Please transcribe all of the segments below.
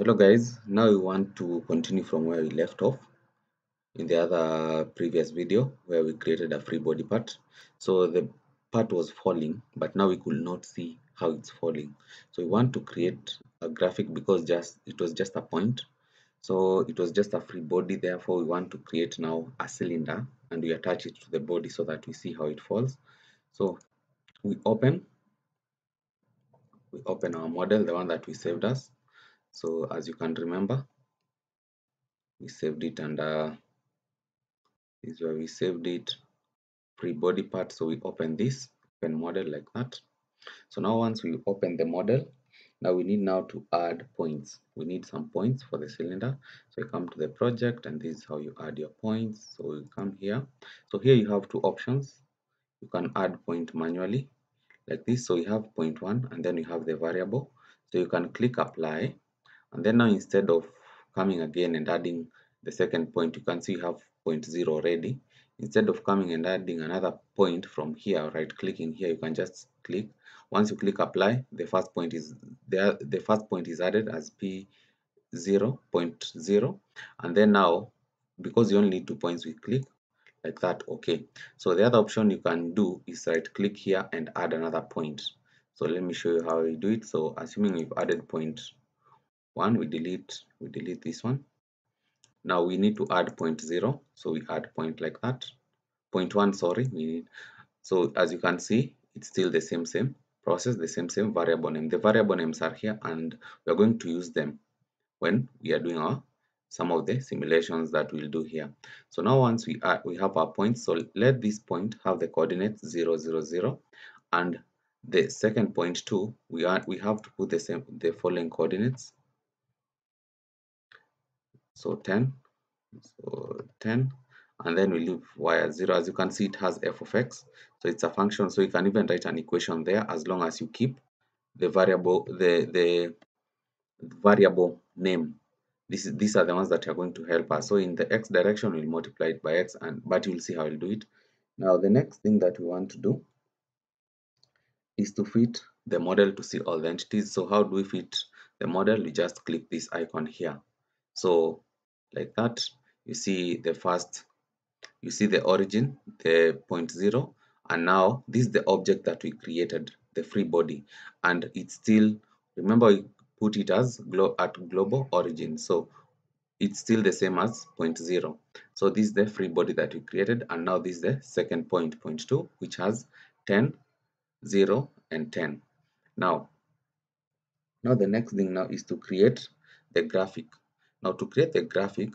Hello guys, now we want to continue from where we left off in the other previous video where we created a free body part. So the part was falling, but now we could not see how it's falling. So we want to create a graphic because just it was just a point. So it was just a free body, therefore we want to create now a cylinder and we attach it to the body so that we see how it falls. So we open we open our model, the one that we saved us. So as you can remember, we saved it under uh, this is where we saved it free body part. So we open this, open model like that. So now once we open the model, now we need now to add points. We need some points for the cylinder. So you come to the project and this is how you add your points. So you come here. So here you have two options. You can add point manually like this. So you have point one and then you have the variable. So you can click apply and then now instead of coming again and adding the second point, you can see you have point zero already. Instead of coming and adding another point from here, right clicking here, you can just click. Once you click apply, the first point is there. The first point is added as P 0.0 and then now because you only need two points we click like that okay so the other option you can do is right click here and add another point so let me show you how we do it so assuming we've added point one we delete we delete this one now we need to add point zero so we add point like that point one sorry we need so as you can see it's still the same same process the same same variable name the variable names are here and we're going to use them when we are doing our some of the simulations that we'll do here. So now once we are, we have our points, so let this point have the coordinates 0, 0, 0, and the second point too, we are we have to put the same the following coordinates. So 10, so 10, and then we leave y as 0. As you can see, it has f of x, so it's a function. So you can even write an equation there as long as you keep the variable the the variable name. This is, these are the ones that are going to help us. So in the x direction we'll multiply it by x and but you'll see how we'll do it. Now the next thing that we want to do is to fit the model to see all the entities. So how do we fit the model? We just click this icon here. So like that you see the first you see the origin the point zero and now this is the object that we created the free body. And it's still remember we put it as glo at global origin. So it's still the same as point zero. So this is the free body that we created and now this is the second point point two which has 10 0 and 10 now now the next thing now is to create the graphic now to create the graphic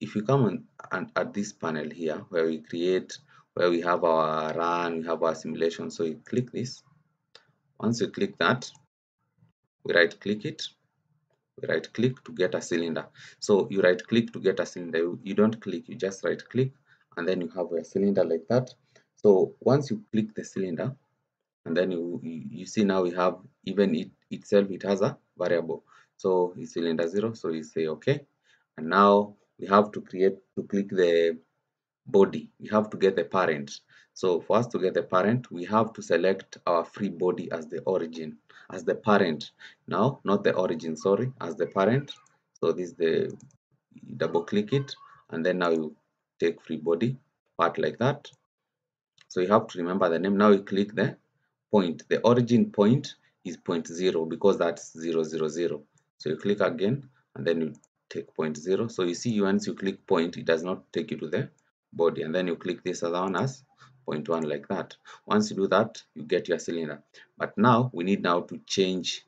if you come on, and at this panel here where we create where we have our run we have our simulation so you click this. Once you click that we right click it. We right click to get a cylinder. So you right click to get a cylinder. You, don't click you just right click and then you have a cylinder like that. So once you click the cylinder and then you, you see now we have even it itself it has a variable so it's cylinder zero so you say okay. And now we have to create to click the body. We have to get the parent. So for us to get the parent we have to select our free body as the origin as the parent. Now not the origin sorry as the parent. So this is the double click it and then now you take free body part like that. So you have to remember the name. Now you click the point. The origin point is point zero because that's zero zero zero so you click again and then you take point zero. So you see once you click point it does not take you to the body. And then you click this other one as one like that. Once you do that you get your cylinder. But now we need now to change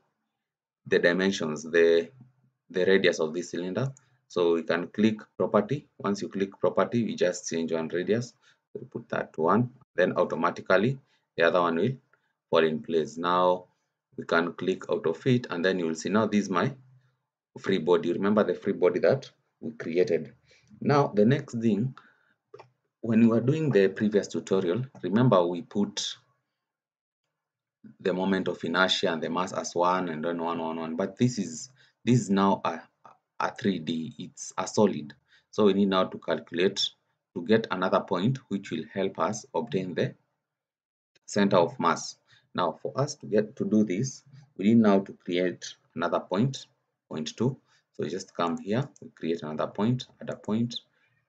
the dimensions the the radius of this cylinder. So we can click property. Once you click property we just change one radius. So put that one then automatically the other one will fall in place. Now we can click out of it and then you will see now this is my free body remember the free body that we created now the next thing when we were doing the previous tutorial, remember we put the moment of inertia and the mass as one and then one, one, one. But this is this is now a, a 3D. It's a solid. So we need now to calculate to get another point which will help us obtain the center of mass. Now for us to get to do this, we need now to create another point, point two. so we just come here we create another point add a point.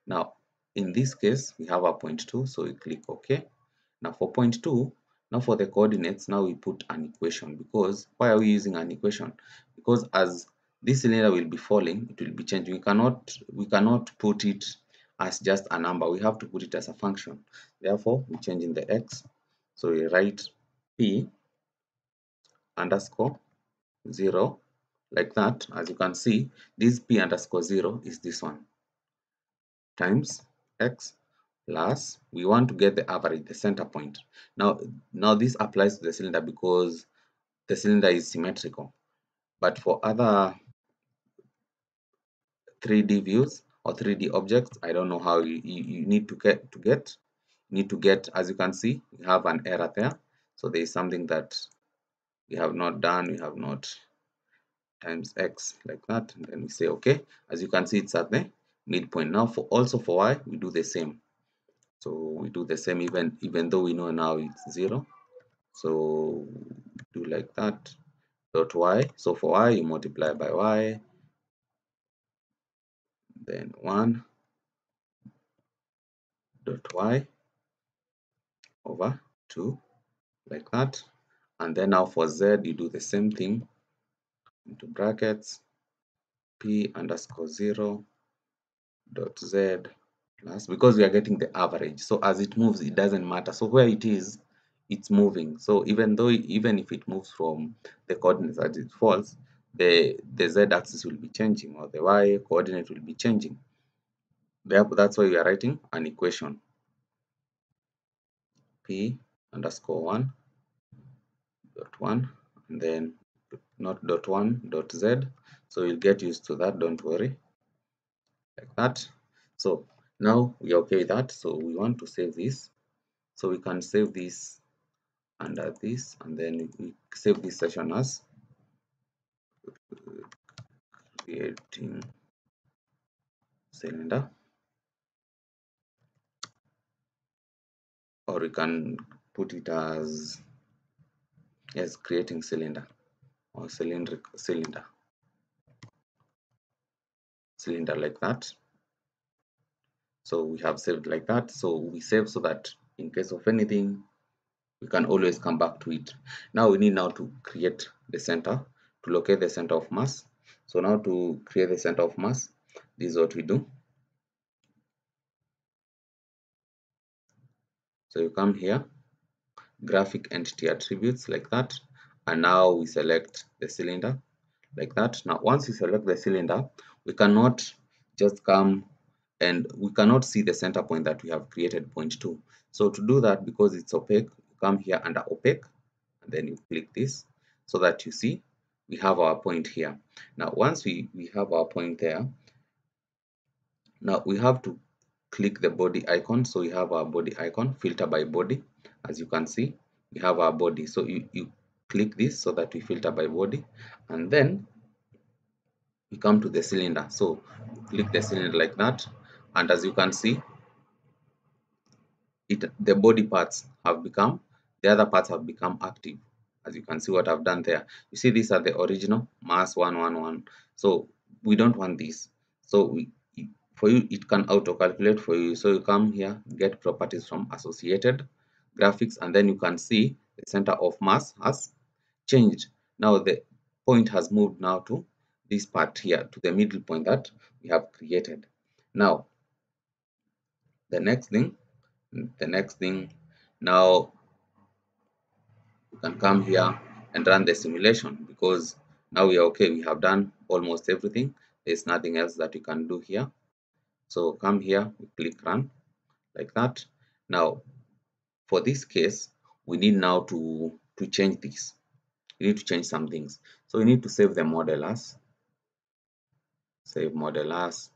Now in this case we have a point 2 so we click ok. Now for point 2 now for the coordinates now we put an equation because why are we using an equation? Because as this cylinder will be falling it will be changing. We cannot we cannot put it as just a number. We have to put it as a function. Therefore we change in the x. So we write p underscore 0 like that as you can see this p underscore 0 is this one. Times x plus we want to get the average the center point. Now now this applies to the cylinder because the cylinder is symmetrical. But for other 3d views or 3d objects i don't know how you, you, need to get to get. Need to get as you can see we have an error there. So there is something that we have not done we have not times x like that and then we say okay as you can see it's at the midpoint. Now for also for y we do the same. So we do the same even even though we know now it's zero. So do like that dot y. So for y you multiply by y then 1 dot y over 2 like that. And then now for z you do the same thing into brackets p underscore 0 dot z plus because we are getting the average. So as it moves it doesn't matter. So where it is it's moving. So even though even if it moves from the coordinates as it falls the the z axis will be changing or the y coordinate will be changing. Therefore that's why we are writing an equation. P underscore 1 dot 1 and then not dot 1 dot z. So you'll get used to that don't worry. Like that. So now we are okay with that. So we want to save this. So we can save this under this and then we save this session as creating cylinder. Or we can put it as as creating cylinder Oh, or cylindric cylinder. Cylinder like that. So we have saved like that. So we save so that in case of anything we can always come back to it. Now we need now to create the center to locate the center of mass. So now to create the center of mass this is what we do. So you come here graphic entity attributes like that and now we select the cylinder like that. Now once you select the cylinder we cannot just come and we cannot see the center point that we have created point 2 so to do that because it's opaque come here under opaque and then you click this so that you see we have our point here. Now once we we have our point there now we have to click the body icon. So we have our body icon filter by body. As you can see we have our body. So you, you click this so that we filter by body and then we come to the cylinder. So click the cylinder like that and as you can see it the body parts have become the other parts have become active as you can see what I've done there. You see these are the original mass 111 so we don't want this so we for you it can auto calculate for you. So you come here get properties from associated graphics and then you can see the center of mass has changed. Now the point has moved now to this part here to the middle point that we have created. Now the next thing the next thing now you can come here and run the simulation because now we are okay we have done almost everything. There's nothing else that you can do here. So come here we click run like that. Now for this case we need now to to change this we need to change some things. So we need to save the model as save model as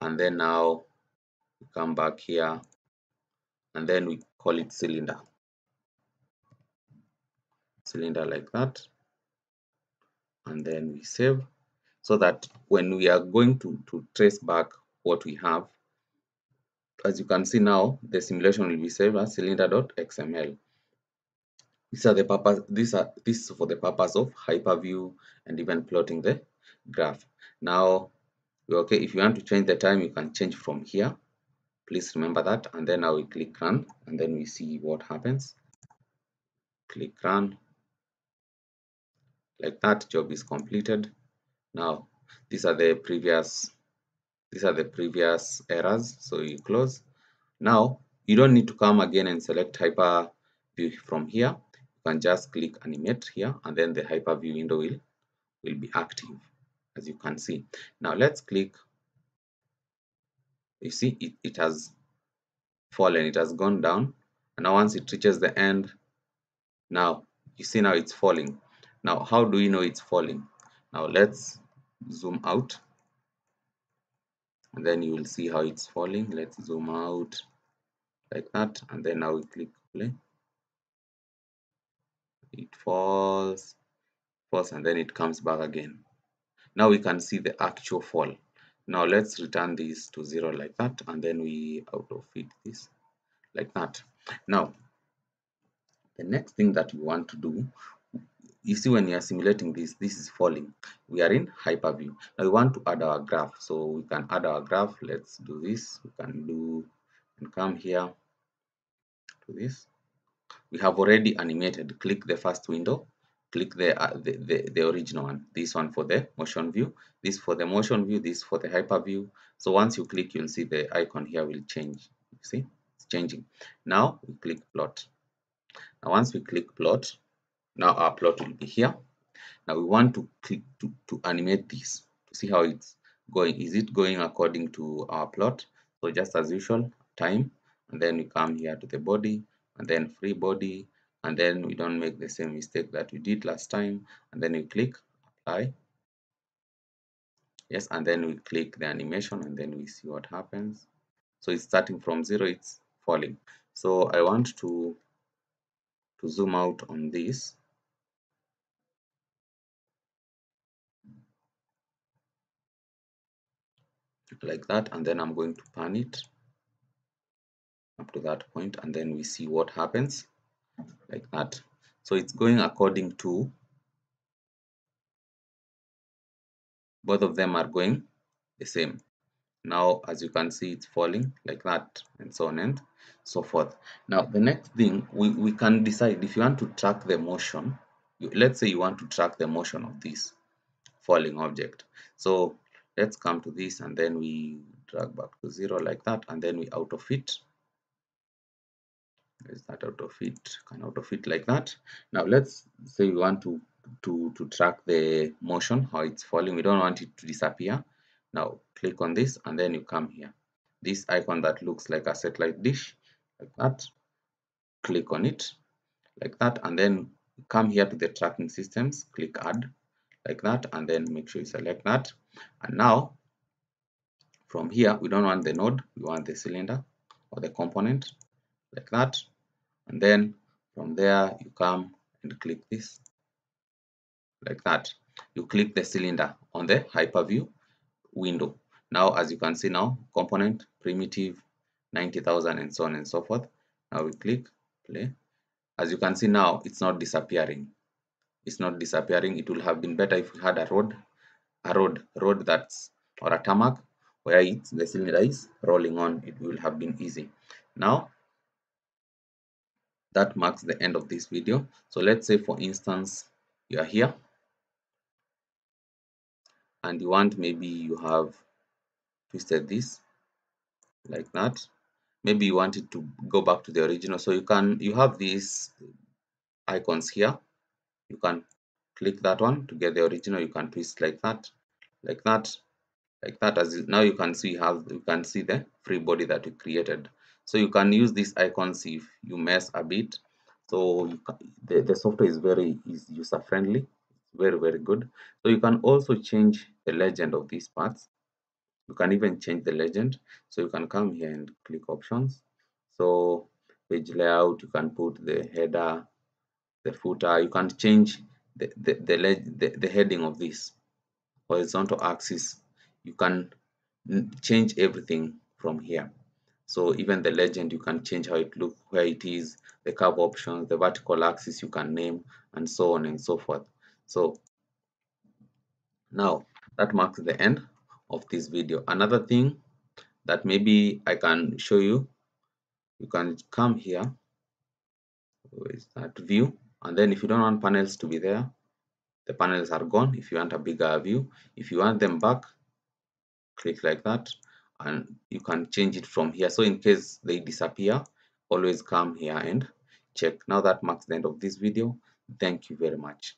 and then now we come back here. And then we call it cylinder. Cylinder like that. And then we save so that when we are going to to trace back what we have as you can see now the simulation will be saved as cylinder.xml these are the purpose these are this for the purpose of hyperview and even plotting the graph. Now okay if you want to change the time you can change from here. Please remember that and then now we click run and then we see what happens. Click run. Like that job is completed. Now these are the previous these are the previous errors so you close. Now you don't need to come again and select hyper view from here you can just click animate here and then the hyper view window will will be active as you can see. Now let's click. You see it, it has fallen it has gone down. And now once it reaches the end now you see now it's falling. Now how do we know it's falling? Now let's zoom out. And then you will see how it's falling. Let's zoom out like that. And then now we click play it falls falls and then it comes back again. Now we can see the actual fall. Now let's return this to zero like that and then we auto fit this like that. Now the next thing that we want to do you see when you are simulating this this is falling. We are in hyperview. Now we want to add our graph. So we can add our graph. Let's do this. We can do and come here to this we have already animated. Click the first window. Click the, uh, the, the, the original one. This one for the motion view. This for the motion view. This for the hyper view. So once you click you'll see the icon here will change. You see? It's changing. Now we click plot. Now once we click plot now our plot will be here. Now we want to click to, to animate this. To see how it's going. Is it going according to our plot? So just as usual time. And then we come here to the body and then free body and then we don't make the same mistake that we did last time and then we click apply. Yes and then we click the animation and then we see what happens. So it's starting from zero it's falling. So i want to to zoom out on this. Like that and then I'm going to pan it up to that point and then we see what happens like that. So it's going according to both of them are going the same. Now as you can see it's falling like that and so on and so forth. Now the next thing we, we can decide if you want to track the motion you, let's say you want to track the motion of this falling object. So let's come to this and then we drag back to zero like that and then we out of fit is that auto fit out of it like that. Now let's say we want to to to track the motion how it's falling. We don't want it to disappear. Now click on this and then you come here. This icon that looks like a satellite dish like that click on it like that and then come here to the tracking systems click add like that and then make sure you select that. And now from here we don't want the node we want the cylinder or the component like that and then from there you come and click this like that. You click the cylinder on the hyperview window. Now as you can see now component primitive 90,000 and so on and so forth. Now we click play. As you can see now it's not disappearing. It's not disappearing. It will have been better if we had a road a road road that's or a tarmac where it's the cylinder is rolling on. It will have been easy. Now that marks the end of this video. So let's say for instance you are here and you want maybe you have twisted this like that. Maybe you want it to go back to the original. So you can you have these icons here. You can click that one to get the original. You can twist like that like that like that. As now you can see how you can see the free body that we created so you can use these icons if you mess a bit. So can, the, the software is very is user friendly very very good. So you can also change the legend of these parts. You can even change the legend. So you can come here and click options. So page layout you can put the header the footer. You can change the the, the, the, the heading of this horizontal axis. You can change everything from here so even the legend you can change how it looks where it is the curve options the vertical axis you can name and so on and so forth. So now that marks the end of this video. Another thing that maybe i can show you you can come here with that? View. And then if you don't want panels to be there the panels are gone. If you want a bigger view if you want them back click like that and you can change it from here. So in case they disappear always come here and check. Now that marks the end of this video. Thank you very much